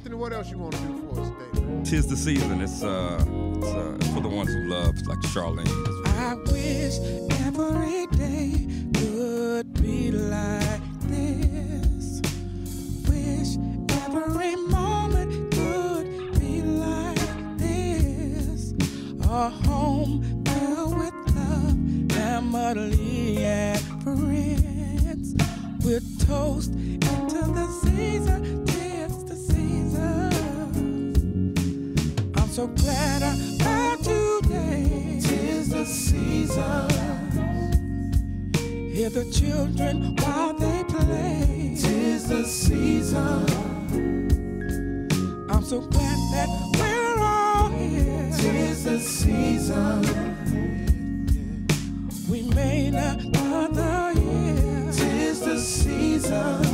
Anthony, what else you want to do for us today? Tis the season. It's uh, it's uh, for the ones who love, like Charlene. I wish every day could be like this. Wish every moment could be like this. A home filled with love, family, and friends. With toast into the season, so glad I found today. Tis the season. Hear the children while they play. Tis the season. I'm so glad that we're all here. Tis the season. We made another year. Tis the season.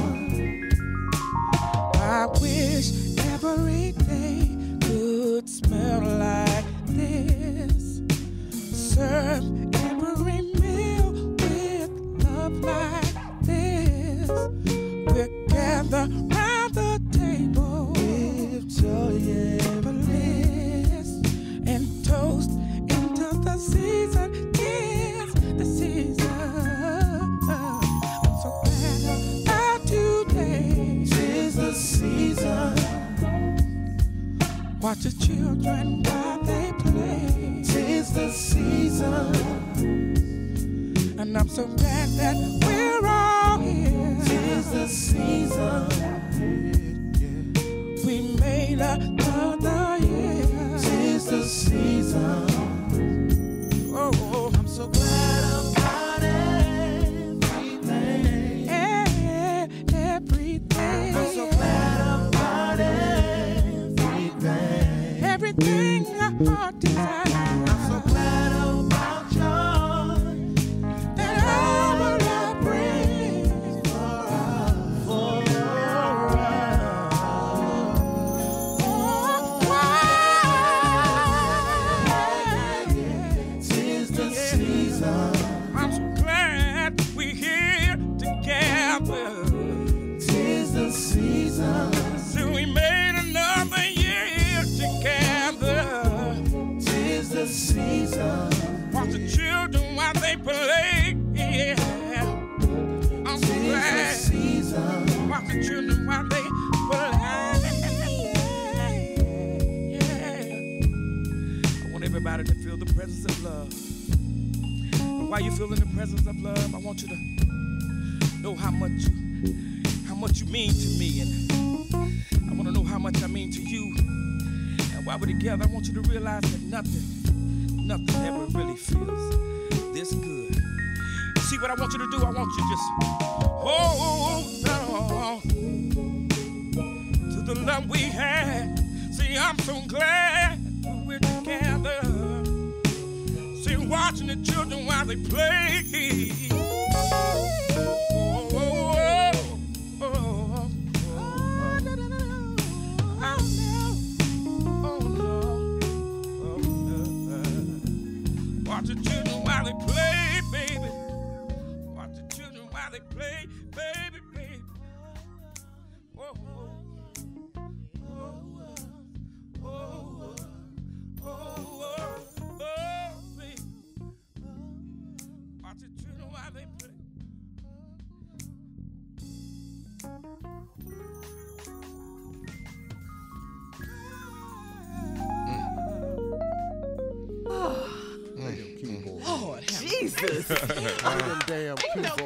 We're round the table with joy and bliss and toast into the season. Yes, the season. I'm so glad about today. Tis the season. Watch the children while they play. Tis the season. And I'm so glad that we're all Tis the season. We made another year. Tis the season. I'm so glad we're here together. Tis the season. So we made another year together. Tis the season. Watch the children while they play. Yeah. I'm so glad. The season. Watch the children while they play. Yeah. I want everybody to feel the presence of love. While you're feeling the presence of love, I want you to know how much you, how much you mean to me, and I want to know how much I mean to you. And while we're together, I want you to realize that nothing, nothing ever really feels this good. See what I want you to do? I want you to just hold on to the love we had. See, I'm so glad the children while they play. Oh, oh, oh. Watch the children while they play, baby. Watch the children while they play,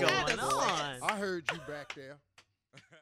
going on. I heard you back there.